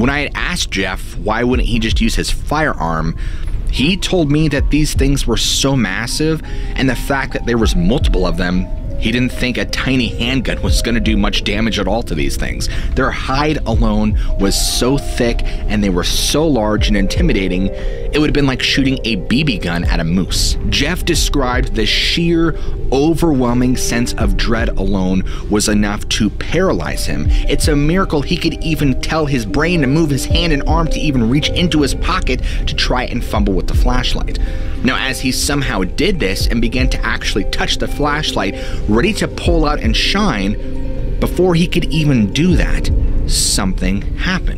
When I had asked Jeff why wouldn't he just use his firearm, he told me that these things were so massive and the fact that there was multiple of them he didn't think a tiny handgun was going to do much damage at all to these things. Their hide alone was so thick and they were so large and intimidating, it would have been like shooting a BB gun at a moose. Jeff described the sheer, overwhelming sense of dread alone was enough to paralyze him. It's a miracle he could even tell his brain to move his hand and arm to even reach into his pocket to try and fumble with the flashlight. Now, as he somehow did this and began to actually touch the flashlight, ready to pull out and shine, before he could even do that, something happened.